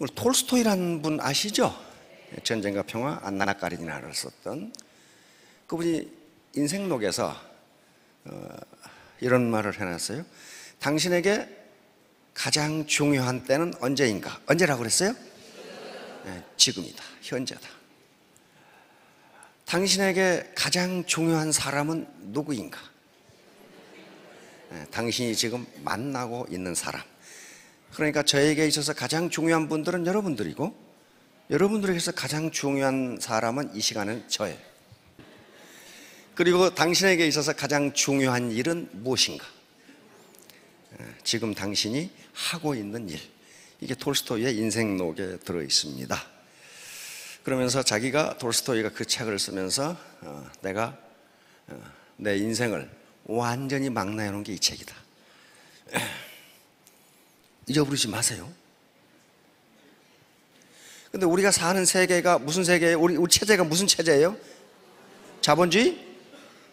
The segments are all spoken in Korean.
우리 톨스토이라는 분 아시죠? 전쟁과 평화 안나나 까리니나를 썼던 그분이 인생록에서 어, 이런 말을 해놨어요. 당신에게 가장 중요한 때는 언제인가? 언제라고 그랬어요? 네, 지금이다. 현재다. 당신에게 가장 중요한 사람은 누구인가? 네, 당신이 지금 만나고 있는 사람. 그러니까 저에게 있어서 가장 중요한 분들은 여러분들이고 여러분들에게서 가장 중요한 사람은 이 시간은 저예요. 그리고 당신에게 있어서 가장 중요한 일은 무엇인가? 지금 당신이 하고 있는 일. 이게 톨스토이의 인생록에 들어 있습니다. 그러면서 자기가 톨스토이가 그 책을 쓰면서 어, 내가 어, 내 인생을 완전히 망라해 놓은 게 이 책이다. 잊어버리지 마세요. 근데 우리가 사는 세계가 무슨 세계예요? 우리, 우리 체제가 무슨 체제예요? 자본주의?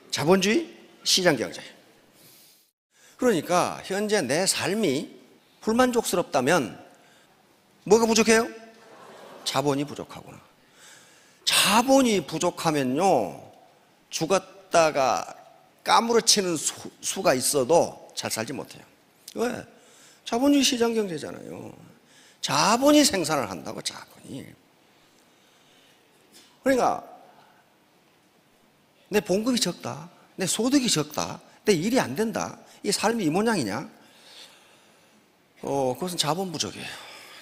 자본주의? 시장경제. 그러니까 현재 내 삶이 불만족스럽다면 뭐가 부족해요? 자본이 부족하구나. 자본이 부족하면요, 죽었다가 까무러치는 수, 수가 있어도 잘 살지 못해요. 왜? 자본주의 시장 경제잖아요. 자본이 생산을 한다고 자본이. 그러니까 내 봉급이 적다, 내 소득이 적다, 내 일이 안 된다. 이 삶이 이 모양이냐? 어, 그것은 자본 부족이에요.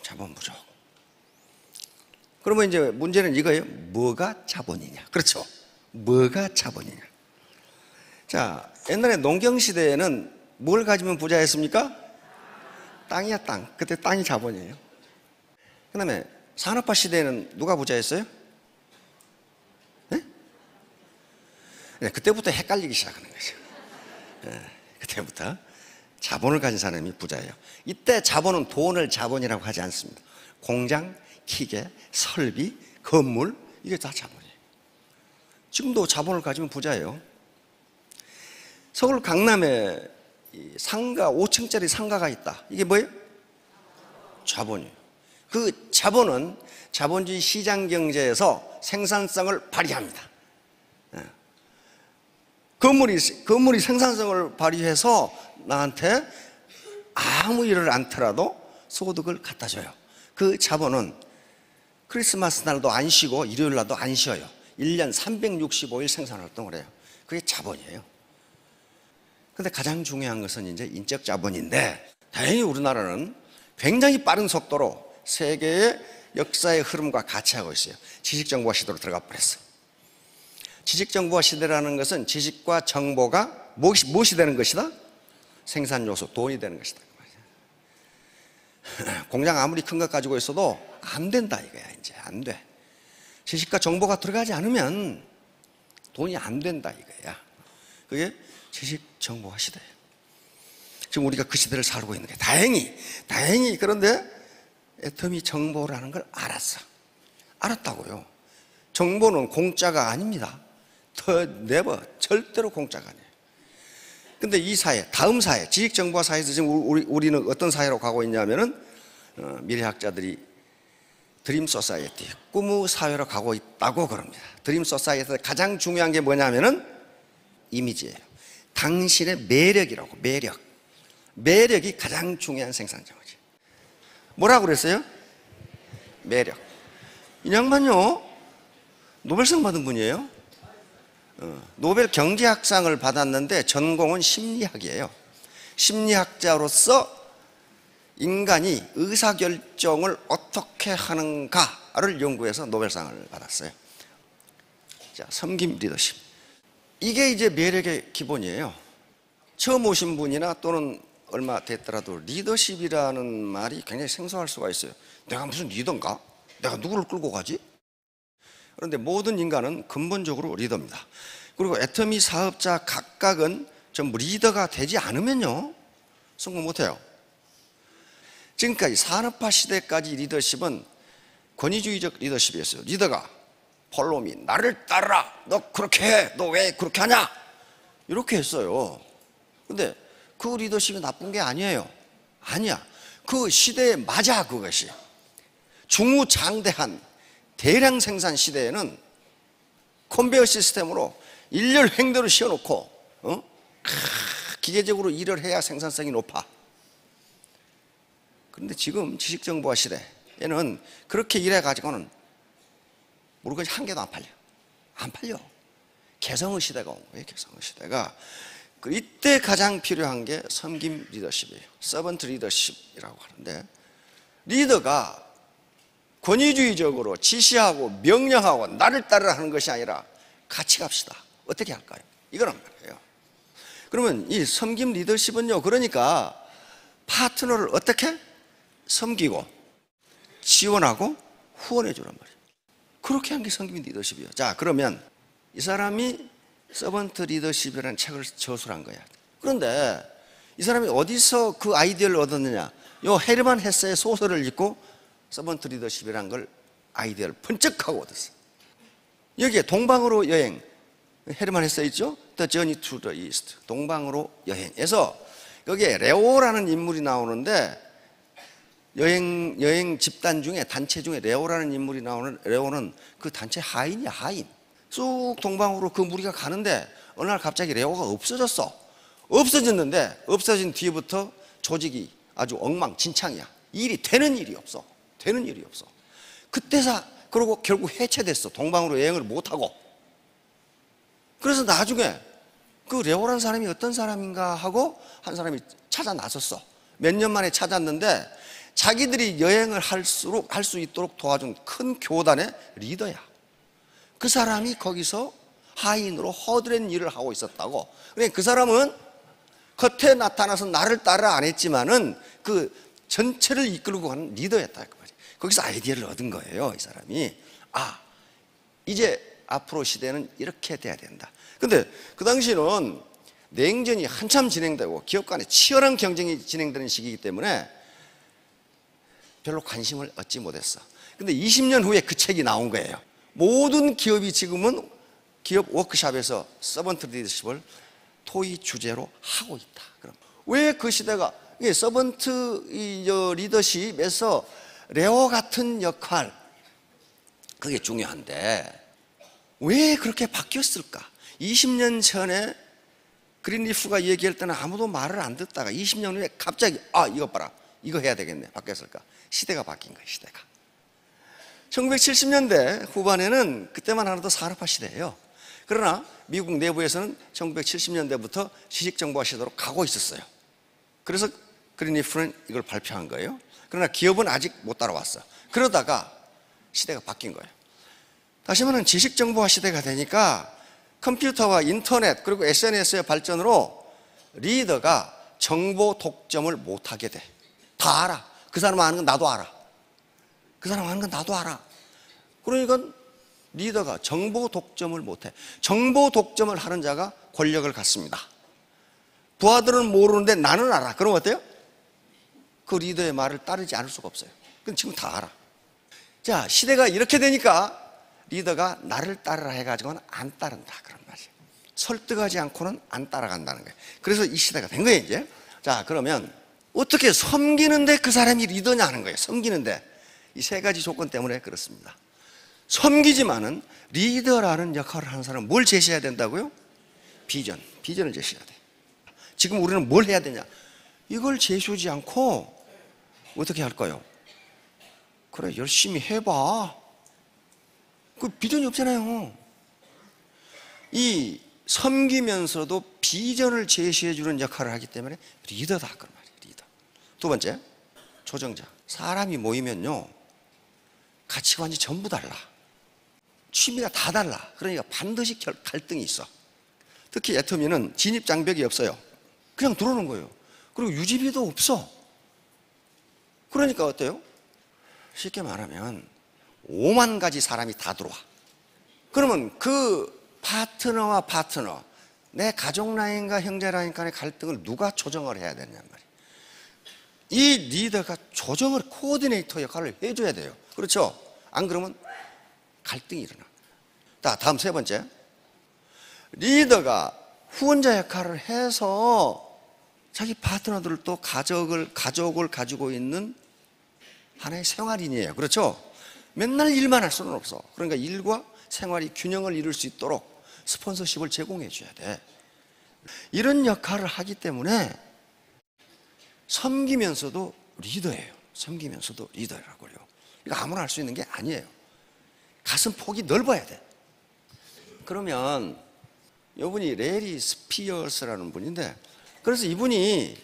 자본 부족. 그러면 이제 문제는 이거예요. 뭐가 자본이냐? 그렇죠. 뭐가 자본이냐? 자, 옛날에 농경 시대에는 뭘 가지면 부자였습니까? 땅이야, 땅. 그때 땅이 자본이에요. 그 다음에 산업화 시대에는 누가 부자였어요? 네? 네, 그때부터 헷갈리기 시작하는 거죠. 네, 그때부터 자본을 가진 사람이 부자예요. 이때 자본은 돈을 자본이라고 하지 않습니다. 공장, 기계, 설비, 건물, 이게 다 자본이에요. 지금도 자본을 가지면 부자예요. 서울 강남에 상가, 5층짜리 상가가 있다. 이게 뭐예요? 자본이에요. 그 자본은 자본주의 시장 경제에서 생산성을 발휘합니다. 예. 건물이, 건물이 생산성을 발휘해서 나한테 아무 일을 않더라도 소득을 갖다 줘요. 그 자본은 크리스마스 날도 안 쉬고 일요일 날도 안 쉬어요. 1년 365일 생산 활동을 해요. 그게 자본이에요. 근데 가장 중요한 것은 이제 인적 자본인데 다행히 우리나라는 굉장히 빠른 속도로 세계의 역사의 흐름과 같이 하고 있어요. 지식 정보화 시대로 들어가 버렸어. 지식 정보화 시대라는 것은 지식과 정보가 무엇이, 무엇이 되는 것이다? 생산 요소, 돈이 되는 것이다. 공장 아무리 큰 것 가지고 있어도 안 된다 이거야 이제 안 돼. 지식과 정보가 들어가지 않으면 돈이 안 된다 이거야. 그게 지식 정보화 시대예요. 지금 우리가 그 시대를 살고 있는 게 다행히 다행히 그런데 애터미 정보라는 걸 알았어. 알았다고요. 정보는 공짜가 아닙니다. 더 never 절대로 공짜가 아니에요. 근데 이 사회, 다음 사회, 지식 정보화 사회에서 지금 우리, 우리는 어떤 사회로 가고 있냐면은 어, 미래학자들이 dream society, 꿈의 사회로 가고 있다고 그럽니다. dream society에서 가장 중요한 게 뭐냐면은 이미지예요. 당신의 매력이라고, 매력. 매력이 가장 중요한 생산자거지. 뭐라고 그랬어요? 매력. 이 양반요, 노벨상 받은 분이에요. 어, 노벨 경제학상을 받았는데 전공은 심리학이에요. 심리학자로서 인간이 의사결정을 어떻게 하는가를 연구해서 노벨상을 받았어요. 자, 섬김 리더십. 이게 이제 매력의 기본이에요. 처음 오신 분이나 또는 얼마 됐더라도 리더십이라는 말이 굉장히 생소할 수가 있어요. 내가 무슨 리더인가? 내가 누구를 끌고 가지? 그런데 모든 인간은 근본적으로 리더입니다. 그리고 애터미 사업자 각각은 전부 리더가 되지 않으면요, 성공 못해요. 지금까지 산업화 시대까지 리더십은 권위주의적 리더십이었어요. 리더가 폴로미 나를 따르라. 너 그렇게 해. 너 왜 그렇게 하냐? 이렇게 했어요. 근데 그 리더십이 나쁜 게 아니에요. 아니야. 그 시대에 맞아 그것이. 중우장대한 대량 생산 시대에는 컨베이어 시스템으로 일렬 횡대로 씌워놓고 어? 기계적으로 일을 해야 생산성이 높아. 그런데 지금 지식정보화 시대에는 그렇게 일해 가지고는 물건이 한 개도 안 팔려. 안 팔려. 개성의 시대가 온 거예요. 개성의 시대가. 그 이때 가장 필요한 게 섬김 리더십이에요. 서번트 리더십이라고 하는데 리더가 권위주의적으로 지시하고 명령하고 나를 따르라 하는 것이 아니라 같이 갑시다. 어떻게 할까요? 이거란 말이에요. 그러면 이 섬김 리더십은요, 그러니까 파트너를 어떻게 섬기고 지원하고 후원해 주란 말이에요. 그렇게 한게 섬김 리더십이에요. 자, 그러면 이 사람이 servant 리더십이라는 책을 저술한 거야. 그런데 이 사람이 어디서 그 아이디어를 얻었느냐? 요 헤르만 헤세의 소설을 읽고 servant 리더십이라는 걸 아이디어를 번쩍하고 얻었어. 여기에 동방으로 여행 헤르만 헤세 있죠? The Journey to the East 동방으로 여행에서 여기에 레오라는 인물이 나오는데 여행 여행 집단 중에 단체 중에 레오라는 인물이 나오는 레오는 그 단체 하인이야 하인. 쑥 동방으로 그 무리가 가는데 어느 날 갑자기 레오가 없어졌어. 없어졌는데 없어진 뒤부터 조직이 아주 엉망진창이야. 일이 되는 일이 없어. 되는 일이 없어. 그때사 그러고 결국 해체됐어. 동방으로 여행을 못 하고. 그래서 나중에 그 레오라는 사람이 어떤 사람인가 하고 한 사람이 찾아 나섰어. 몇 년 만에 찾았는데 자기들이 여행을 할수록 할 수 있도록 도와준 큰 교단의 리더야. 그 사람이 거기서 하인으로 허드렛 일을 하고 있었다고. 그러니까 그 사람은 겉에 나타나서 나를 따라 안 했지만은 그 전체를 이끌고 가는 리더였다 그 말이에요. 거기서 아이디어를 얻은 거예요, 이 사람이. 아, 이제 앞으로 시대는 이렇게 돼야 된다. 근데 그 당시는 냉전이 한참 진행되고 기업 간에 치열한 경쟁이 진행되는 시기이기 때문에 별로 관심을 얻지 못했어. 근데 20년 후에 그 책이 나온 거예요. 모든 기업이 지금은 기업 워크샵에서 서번트 리더십을 토의 주제로 하고 있다. 그럼 왜 그 시대가 서번트 리더십에서 레오 같은 역할 그게 중요한데 왜 그렇게 바뀌었을까? 20년 전에 그린리프가 얘기할 때는 아무도 말을 안 듣다가 20년 후에 갑자기 아 이거 봐라 이거 해야 되겠네 바뀌었을까? 시대가 바뀐 거예요 시대가. 1970년대 후반에는 그때만 하나도 산업화 시대예요. 그러나 미국 내부에서는 1970년대부터 지식정보화 시대로 가고 있었어요. 그래서 그린리프는 이걸 발표한 거예요. 그러나 기업은 아직 못 따라왔어. 그러다가 시대가 바뀐 거예요. 다시 말하면 지식정보화 시대가 되니까 컴퓨터와 인터넷 그리고 SNS의 발전으로 리더가 정보 독점을 못하게 돼. 다 알아. 그 사람 아는 건 나도 알아. 그 사람 아는 건 나도 알아. 그러니까 리더가 정보 독점을 못해. 정보 독점을 하는 자가 권력을 갖습니다. 부하들은 모르는데 나는 알아. 그럼 어때요? 그 리더의 말을 따르지 않을 수가 없어요. 그건 지금 다 알아. 자, 시대가 이렇게 되니까 리더가 나를 따르라 해가지고는 안 따른다. 그런 말이에요. 설득하지 않고는 안 따라간다는 거예요. 그래서 이 시대가 된 거예요, 이제. 자, 그러면 어떻게 섬기는데 그 사람이 리더냐 하는 거예요. 섬기는데. 이 세 가지 조건 때문에 그렇습니다. 섬기지만은 리더라는 역할을 하는 사람은 뭘 제시해야 된다고요? 비전. 비전을 제시해야 돼. 지금 우리는 뭘 해야 되냐? 이걸 제시하지 않고 어떻게 할까요? 그래, 열심히 해봐. 그 비전이 없잖아요. 이 섬기면서도 비전을 제시해 주는 역할을 하기 때문에 리더다. 리더. 두 번째, 조정자. 사람이 모이면요. 가치관이 전부 달라. 취미가 다 달라. 그러니까 반드시 갈등이 있어. 특히 애터미는 진입 장벽이 없어요. 그냥 들어오는 거예요. 그리고 유지비도 없어. 그러니까 어때요? 쉽게 말하면 5만 가지 사람이 다 들어와. 그러면 그 파트너와 파트너, 내 가족 라인과 형제 라인 간의 갈등을 누가 조정을 해야 되냐 말이에요. 이 리더가 조정을 코디네이터 역할을 해줘야 돼요. 그렇죠? 안 그러면 갈등이 일어나. 자, 다음 세 번째. 리더가 후원자 역할을 해서 자기 파트너들도 가족을, 가족을 가지고 있는 하나의 생활인이에요. 그렇죠? 맨날 일만 할 수는 없어. 그러니까 일과 생활이 균형을 이룰 수 있도록 스폰서십을 제공해 줘야 돼. 이런 역할을 하기 때문에 섬기면서도 리더예요. 섬기면서도 리더라고요. 이거 아무나 할 수 있는 게 아니에요. 가슴 폭이 넓어야 돼. 그러면 이분이 레리 스피어스라는 분인데 그래서 이분이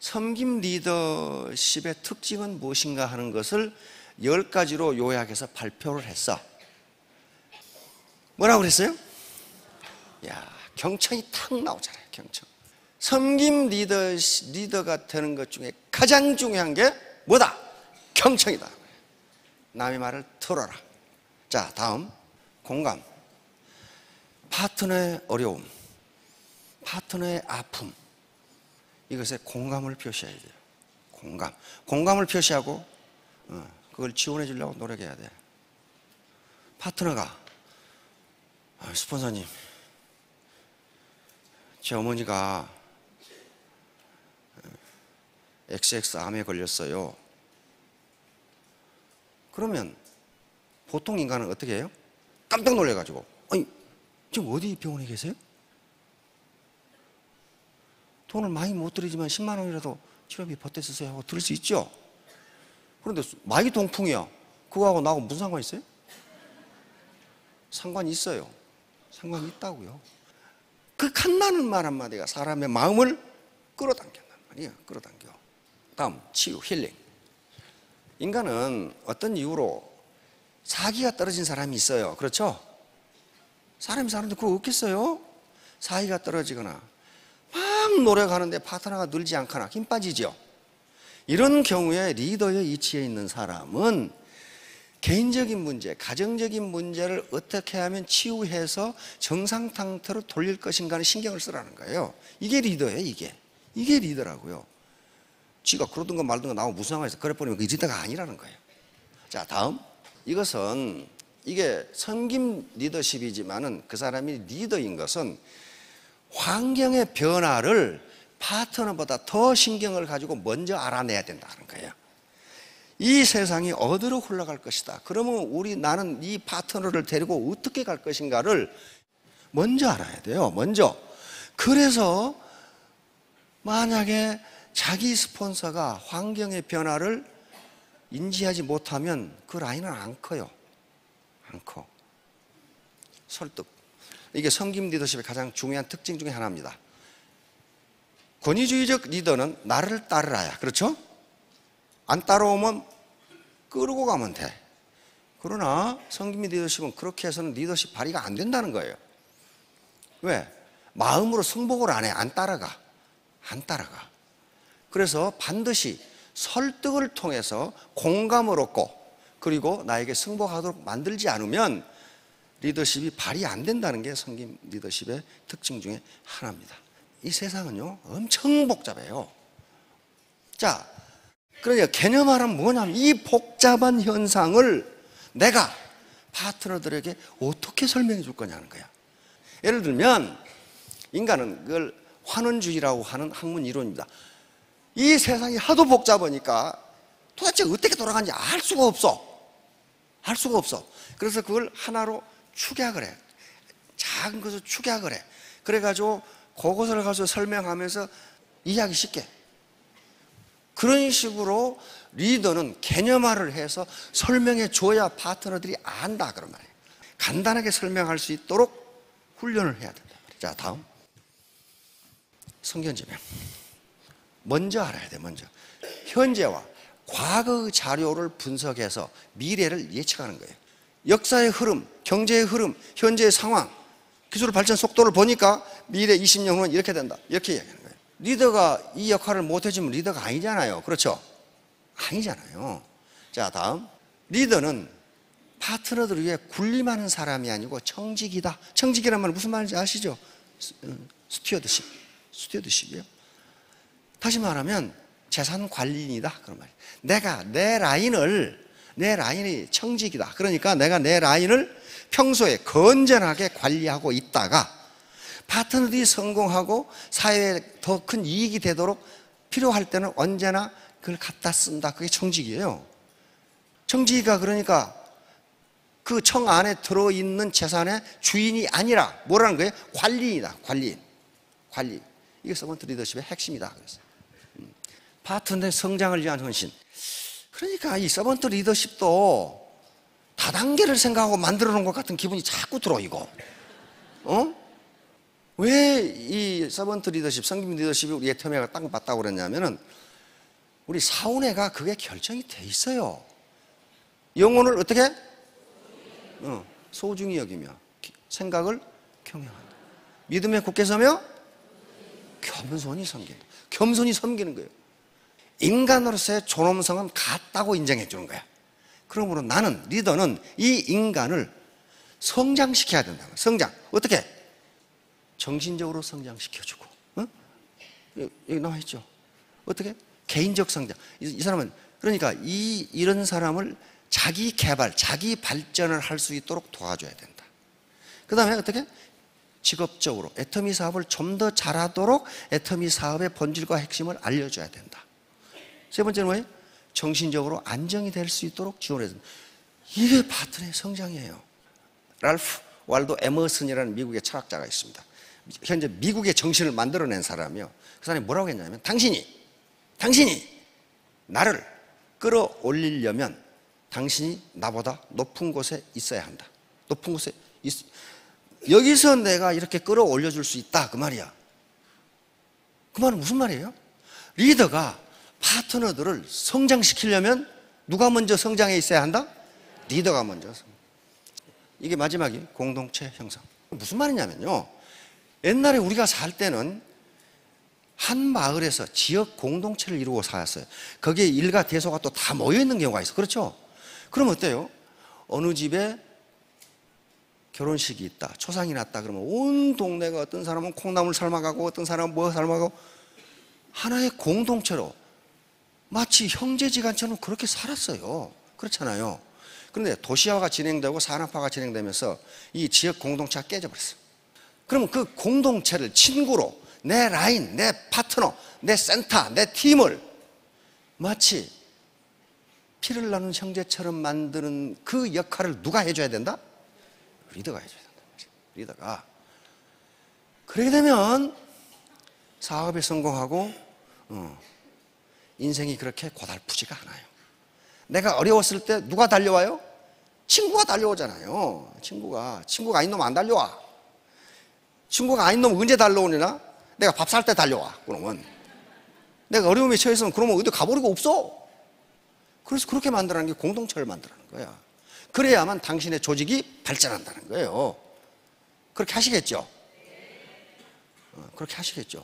섬김 리더십의 특징은 무엇인가 하는 것을 열 가지로 요약해서 발표를 했어. 뭐라고 그랬어요? 야, 경청이 탁 나오잖아요, 경청. 섬김 리더, 리더가 되는 것 중에 가장 중요한 게 뭐다? 경청이다. 남의 말을 들어라. 자, 다음. 공감. 파트너의 어려움. 파트너의 아픔. 이것에 공감을 표시해야 돼요. 공감. 공감을 표시하고, 어, 그걸 지원해 주려고 노력해야 돼. 파트너가, 아, 스폰서님, 제 어머니가 XX암에 걸렸어요. 그러면 보통 인간은 어떻게 해요? 깜짝 놀래가지고, 아니, 지금 어디 병원에 계세요? 돈을 많이 못 드리지만 10만 원이라도 치료비 보태 쓰세요 하고 드릴 수 있죠? 그런데 마이동풍이야. 그거하고 나하고 무슨 상관 있어요? 상관이 있어요. 상관이 있다고요. 그 칸나는 말 한마디가 사람의 마음을 끌어당긴단. 끌어당겨. 다음, 치유, 힐링. 인간은 어떤 이유로 사기가 떨어진 사람이 있어요. 그렇죠? 사람이 사는데 그거 없겠어요? 사기가 떨어지거나 막 노력하는데 파트너가 늘지 않거나 힘 빠지죠. 이런 경우에 리더의 위치에 있는 사람은 개인적인 문제, 가정적인 문제를 어떻게 하면 치유해서 정상 상태로 돌릴 것인가는 신경을 쓰라는 거예요. 이게 리더예요, 이게. 이게 리더라고요. 지가 그러든가 말든가 나하고 무슨 상관에서 그래 버리면 그 리더가 아니라는 거예요. 자, 다음. 이것은 이게 섬김 리더십이지만은 그 사람이 리더인 것은 환경의 변화를 파트너보다 더 신경을 가지고 먼저 알아내야 된다는 거예요. 이 세상이 어디로 흘러갈 것이다. 그러면 우리 나는 이 파트너를 데리고 어떻게 갈 것인가를 먼저 알아야 돼요. 먼저. 그래서 만약에 자기 스폰서가 환경의 변화를 인지하지 못하면 그 라인은 안 커요. 안 커. 설득. 이게 섬김 리더십의 가장 중요한 특징 중에 하나입니다. 권위주의적 리더는 나를 따르라야. 그렇죠? 안 따라오면 끌고 가면 돼. 그러나 성김 리더십은 그렇게 해서는 리더십 발휘가 안 된다는 거예요. 왜? 마음으로 승복을 안 해. 안 따라가. 안 따라가. 그래서 반드시 설득을 통해서 공감을 얻고 그리고 나에게 승복하도록 만들지 않으면 리더십이 발휘 안 된다는 게 성김 리더십의 특징 중에 하나입니다. 이 세상은요, 엄청 복잡해요. 자, 그러니까 개념화는 뭐냐면 이 복잡한 현상을 내가 파트너들에게 어떻게 설명해 줄 거냐는 거야. 예를 들면 인간은 그걸 환원주의라고 하는 학문 이론입니다. 이 세상이 하도 복잡하니까 도대체 어떻게 돌아가는지 알 수가 없어. 알 수가 없어. 그래서 그걸 하나로 축약을 해. 작은 것을 축약을 해. 그래가지고 그것을 가서 설명하면서 이해하기 쉽게. 그런 식으로 리더는 개념화를 해서 설명해 줘야 파트너들이 안다 그런 말이에요. 간단하게 설명할 수 있도록 훈련을 해야 된다. 자, 다음. 성견지명. 먼저 알아야 돼, 먼저. 현재와 과거 자료를 분석해서 미래를 예측하는 거예요. 역사의 흐름, 경제의 흐름, 현재의 상황, 기술 발전 속도를 보니까 미래 20년 후는 이렇게 된다. 이렇게 이야기하는 거예요. 리더가 이 역할을 못 해주면 리더가 아니잖아요. 그렇죠? 아니잖아요. 자, 다음. 리더는 파트너들 위에 군림하는 사람이 아니고 청지기다. 청지기란 말은 무슨 말인지 아시죠? 어, stewardship. stewardship이요. 다시 말하면 재산 관리인이다. 그런 말이에요. 내가 내 라인을 내 라인이 청지기다. 그러니까 내가 내 라인을 평소에 건전하게 관리하고 있다가 파트너들이 성공하고 사회에 더 큰 이익이 되도록 필요할 때는 언제나 그걸 갖다 쓴다. 그게 청지기예요. 청지기가 그러니까 그 청 안에 들어있는 재산의 주인이 아니라 뭐라는 거예요? 관리인이다. 관리인. 관리. 이게 서번트 리더십의 핵심이다. 그래서. 음. 파트너의 성장을 위한 헌신. 그러니까 이 서번트 리더십도 다단계를 생각하고 만들어 놓은 것 같은 기분이 자꾸 들어, 이거. 어? 왜 이 서번트 리더십, 성김 리더십이 우리 애터미가 딱 맞다고 그랬냐면은 우리 사운회가 그게 결정이 돼 있어요. 영혼을 어떻게? 어, 소중히 여기며 생각을 경영한다. 믿음에 굳게 서며 겸손히 섬긴다. 겸손히 섬기는 거예요. 인간으로서의 존엄성은 같다고 인정해 주는 거야. 그러므로 나는 리더는 이 인간을 성장시켜야 된다. 성장 어떻게? 정신적으로 성장시켜주고. 어? 여기 나와 있죠. 어떻게? 개인적 성장. 이, 이 사람은 그러니까 이 이런 사람을 자기 개발, 자기 발전을 할 수 있도록 도와줘야 된다. 그 다음에 어떻게? 직업적으로 애터미 사업을 좀 더 잘하도록 애터미 사업의 본질과 핵심을 알려줘야 된다. 세 번째는 뭐예요? 정신적으로 안정이 될 수 있도록 지원해야 된다. 이게 파트너의 성장이에요. 랄프 왈도 에머슨이라는 미국의 철학자가 있습니다. 현재 미국의 정신을 만들어낸 사람이요. 그 사람이 뭐라고 했냐면 당신이 당신이 나를 끌어올리려면 당신이 나보다 높은 곳에 있어야 한다. 높은 곳에 있, 여기서 내가 이렇게 끌어올려 줄 수 있다. 그 말이야. 그 말은 무슨 말이에요? 리더가 파트너들을 성장시키려면 누가 먼저 성장해 있어야 한다? 리더가 먼저. 이게 마지막이 공동체 형성. 무슨 말이냐면요. 옛날에 우리가 살 때는 한 마을에서 지역 공동체를 이루고 살았어요. 거기에 일가 대소가 또 다 모여 있는 경우가 있어. 그렇죠? 그럼 어때요? 어느 집에 결혼식이 있다. 초상이 났다. 그러면 온 동네가 어떤 사람은 콩나물 삶아가고 어떤 사람은 뭐 삶아가고 하나의 공동체로 마치 형제지간처럼 그렇게 살았어요. 그렇잖아요. 그런데 도시화가 진행되고 산업화가 진행되면서 이 지역 공동체가 깨져버렸어요. 그러면 그 공동체를 친구로 내 라인, 내 파트너, 내 센터, 내 팀을 마치 피를 나눈 형제처럼 만드는 그 역할을 누가 해줘야 된다? 리더가 해줘야 된다. 리더가. 그렇게 되면 사업에 성공하고 어, 인생이 그렇게 고달프지가 않아요. 내가 어려웠을 때 누가 달려와요? 친구가 달려오잖아요. 친구가 친구가 아닌 놈 안 달려와. 친구가 아닌 놈 언제 달려오느냐? 내가 밥 살 때 달려와. 그러면 내가 어려움에 처했으면 그러면 어디 가버리고 없어. 그래서 그렇게 만들라는 게 공동체를 만들라는 거야. 그래야만 당신의 조직이 발전한다는 거예요. 그렇게 하시겠죠? 어, 그렇게 하시겠죠?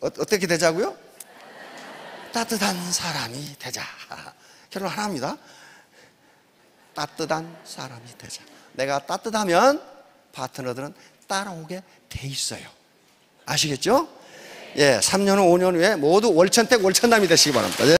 어, 어떻게 되자고요? 따뜻한 사람이 되자. 결론 하나입니다. 따뜻한 사람이 되자. 내가 따뜻하면 파트너들은 따라오게 돼 있어요. 아시겠죠? 예, 3년 후, 5년 후에 모두 월천택 월천남이 되시기 바랍니다. 예.